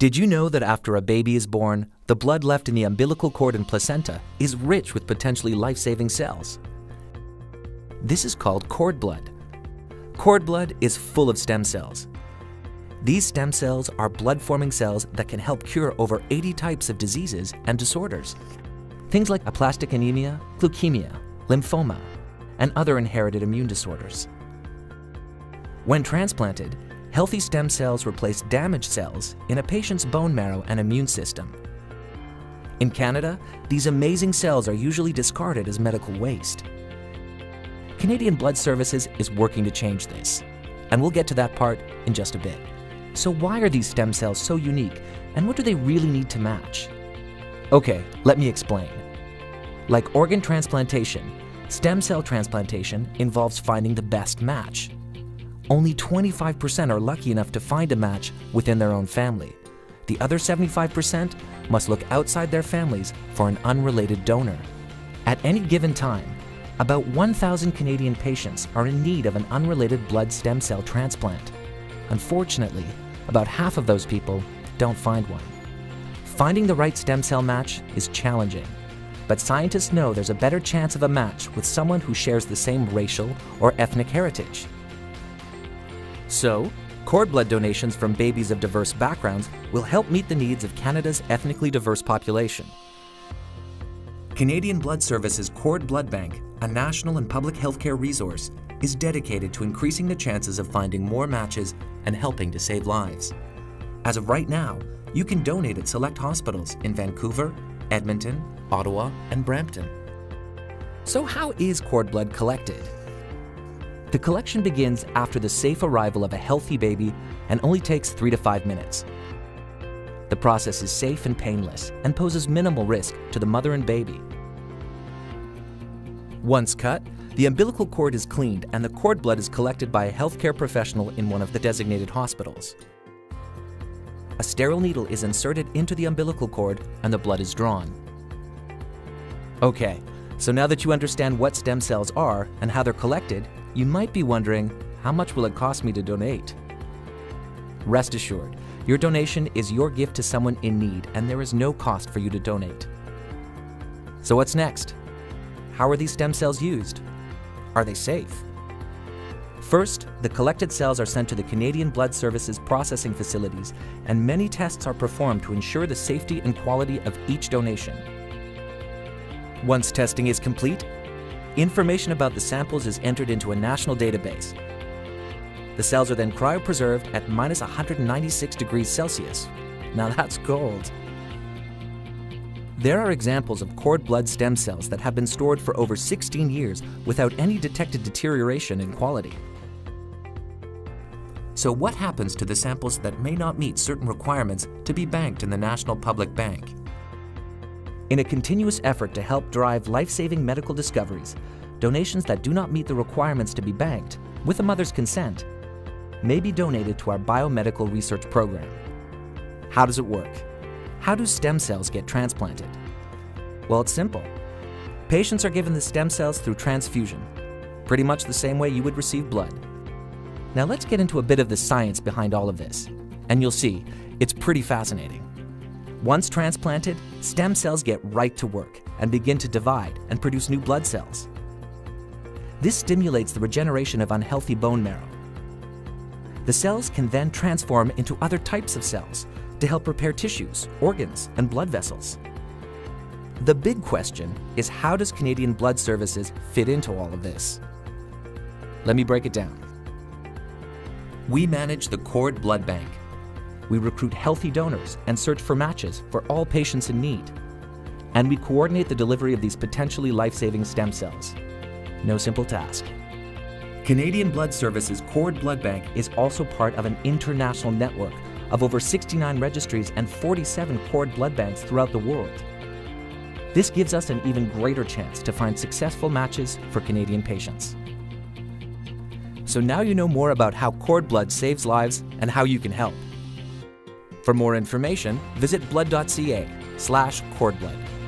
Did you know that after a baby is born, the blood left in the umbilical cord and placenta is rich with potentially life-saving cells? This is called cord blood. Cord blood is full of stem cells. These stem cells are blood-forming cells that can help cure over 80 types of diseases and disorders. Things like aplastic anemia, leukemia, lymphoma, and other inherited immune disorders. When transplanted, healthy stem cells replace damaged cells in a patient's bone marrow and immune system. In Canada, these amazing cells are usually discarded as medical waste. Canadian Blood Services is working to change this, and we'll get to that part in just a bit. So why are these stem cells so unique, and what do they really need to match? Okay, let me explain. Like organ transplantation, stem cell transplantation involves finding the best match. Only 25% are lucky enough to find a match within their own family. The other 75% must look outside their families for an unrelated donor. At any given time, about 1,000 Canadian patients are in need of an unrelated blood stem cell transplant. Unfortunately, about half of those people don't find one. Finding the right stem cell match is challenging, but scientists know there's a better chance of a match with someone who shares the same racial or ethnic heritage. So, cord blood donations from babies of diverse backgrounds will help meet the needs of Canada's ethnically diverse population. Canadian Blood Services Cord Blood Bank, a national and public healthcare resource, is dedicated to increasing the chances of finding more matches and helping to save lives. As of right now, you can donate at select hospitals in Vancouver, Edmonton, Ottawa, and Brampton. So how is cord blood collected? The collection begins after the safe arrival of a healthy baby and only takes three to five minutes. The process is safe and painless and poses minimal risk to the mother and baby. Once cut, the umbilical cord is cleaned and the cord blood is collected by a healthcare professional in one of the designated hospitals. A sterile needle is inserted into the umbilical cord and the blood is drawn. Okay, so now that you understand what stem cells are and how they're collected, you might be wondering, how much will it cost me to donate? Rest assured, your donation is your gift to someone in need and there is no cost for you to donate. So what's next? How are these stem cells used? Are they safe? First, the collected cells are sent to the Canadian Blood Services processing facilities and many tests are performed to ensure the safety and quality of each donation. Once testing is complete, information about the samples is entered into a national database. The cells are then cryopreserved at minus 196 degrees Celsius. Now that's cold. There are examples of cord blood stem cells that have been stored for over 16 years without any detected deterioration in quality. So what happens to the samples that may not meet certain requirements to be banked in the National Public Bank? In a continuous effort to help drive life-saving medical discoveries, donations that do not meet the requirements to be banked, with a mother's consent, may be donated to our biomedical research program. How does it work? How do stem cells get transplanted? Well, it's simple. Patients are given the stem cells through transfusion, pretty much the same way you would receive blood. Now let's get into a bit of the science behind all of this, and you'll see, it's pretty fascinating. Once transplanted, stem cells get right to work and begin to divide and produce new blood cells. This stimulates the regeneration of unhealthy bone marrow. The cells can then transform into other types of cells to help repair tissues, organs, and blood vessels. The big question is how does Canadian Blood Services fit into all of this? Let me break it down. We manage the Cord Blood Bank, we recruit healthy donors and search for matches for all patients in need. And we coordinate the delivery of these potentially life-saving stem cells. No simple task. Canadian Blood Services Cord Blood Bank is also part of an international network of over 69 registries and 47 cord blood banks throughout the world. This gives us an even greater chance to find successful matches for Canadian patients. So now you know more about how cord blood saves lives and how you can help. For more information, visit blood.ca slash cordblood.